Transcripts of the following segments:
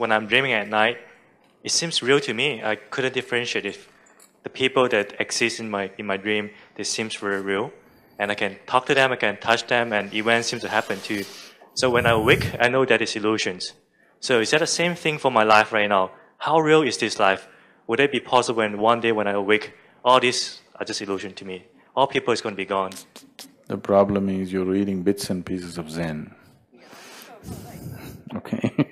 when I'm dreaming at night, it seems real to me. I couldn't differentiate if the people that exist in my in my dream they seems very real, and I can talk to them, I can touch them, and events seem to happen too. So when I wake, I know that it's illusions. So is that the same thing for my life right now? How real is this life? Would it be possible when one day when I awake, all these are just illusion to me? All people is going to be gone. The problem is you're reading bits and pieces of Zen. Okay?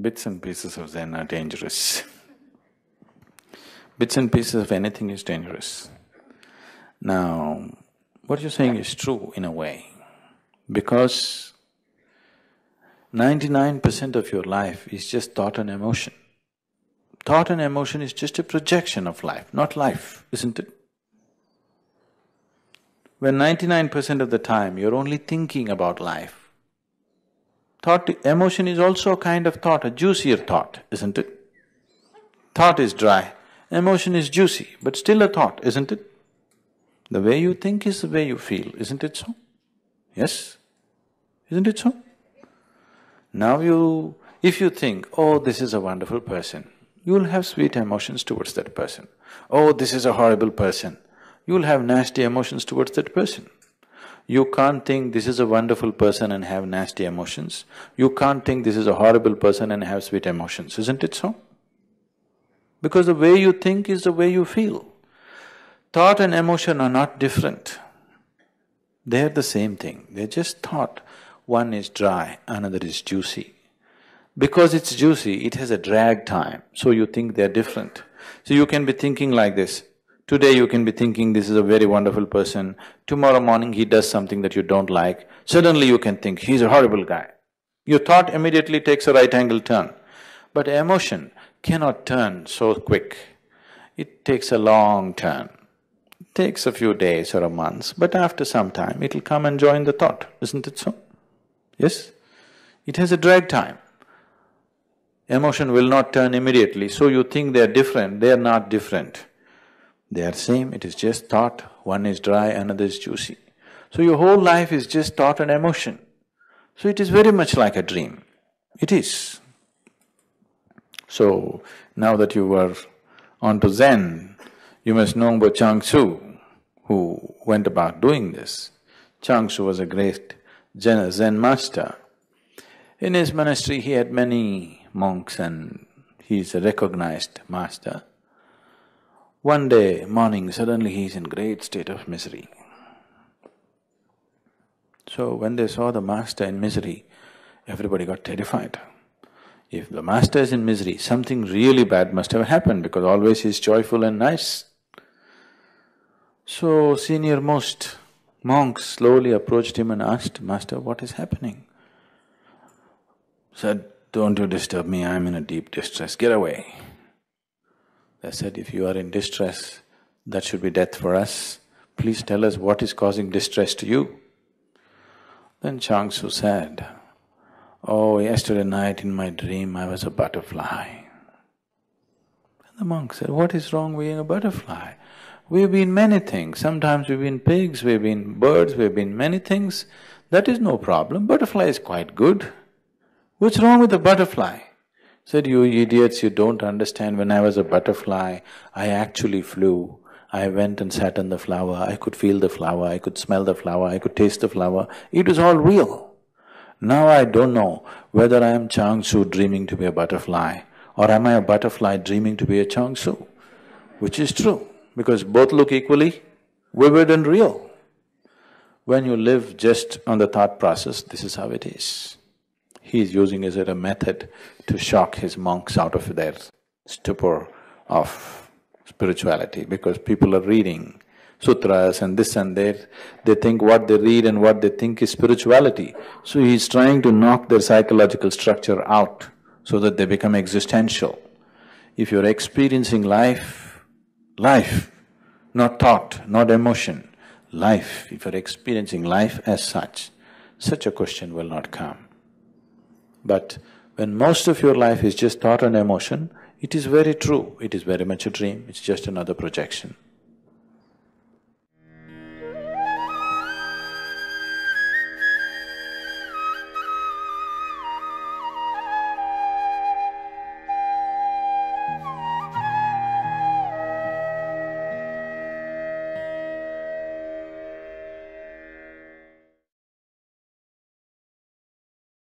bits and pieces of Zen are dangerous. Bits and pieces of anything is dangerous. Now, what you're saying is true in a way, because ninety-nine percent of your life is just thought and emotion. Thought and emotion is just a projection of life, not life, isn't it? When ninety-nine percent of the time you're only thinking about life, thought… emotion is also a kind of thought, a juicier thought, isn't it? Thought is dry, emotion is juicy, but still a thought, isn't it? The way you think is the way you feel, isn't it so? Yes? Isn't it so? Now you… if you think, oh, this is a wonderful person, you'll have sweet emotions towards that person. Oh, this is a horrible person, you'll have nasty emotions towards that person. You can't think this is a wonderful person and have nasty emotions. You can't think this is a horrible person and have sweet emotions, isn't it so? Because the way you think is the way you feel. Thought and emotion are not different. They're the same thing, they're just thought. One is dry, another is juicy. Because it's juicy, it has a drag time, so you think they're different. So you can be thinking like this, Today you can be thinking this is a very wonderful person, tomorrow morning he does something that you don't like, suddenly you can think he's a horrible guy. Your thought immediately takes a right angle turn. But emotion cannot turn so quick. It takes a long turn. It takes a few days or a month, but after some time it'll come and join the thought, isn't it so? Yes? It has a drag time. Emotion will not turn immediately, so you think they're different, they're not different. They are same, it is just thought, one is dry, another is juicy. So your whole life is just thought and emotion. So it is very much like a dream. It is. So, now that you are on to Zen, you must know about Chuang Tzu, who went about doing this. Chuang Tzu was a great Zen, Zen master. In his monastery, he had many monks and he is a recognized master. One day morning, suddenly he is in great state of misery. So when they saw the master in misery, everybody got terrified. If the master is in misery, something really bad must have happened because always he is joyful and nice. So senior most monks slowly approached him and asked, Master, what is happening? Said, don't you disturb me, I'm in a deep distress, get away. They said, if you are in distress, that should be death for us. Please tell us what is causing distress to you. Then Chuang Tzu said, Oh, yesterday night in my dream I was a butterfly. And the monk said, What is wrong being a butterfly? We've been many things. Sometimes we've been pigs, we've been birds, we've been many things. That is no problem. Butterfly is quite good. What's wrong with the butterfly? Said, you idiots, you don't understand, when I was a butterfly, I actually flew. I went and sat on the flower, I could feel the flower, I could smell the flower, I could taste the flower, it was all real. Now I don't know whether I am Chuang Tzu dreaming to be a butterfly or am I a butterfly dreaming to be a Chuang Tzu, which is true, because both look equally vivid and real. When you live just on the thought process, this is how it is. He is using it as a method to shock his monks out of their stupor of spirituality because people are reading sutras and this and that, they think what they read and what they think is spirituality. So he's trying to knock their psychological structure out so that they become existential. If you're experiencing life, life, not thought, not emotion, life, if you're experiencing life as such, such a question will not come. But when most of your life is just thought and emotion, it is very true, it is very much a dream, it's just another projection.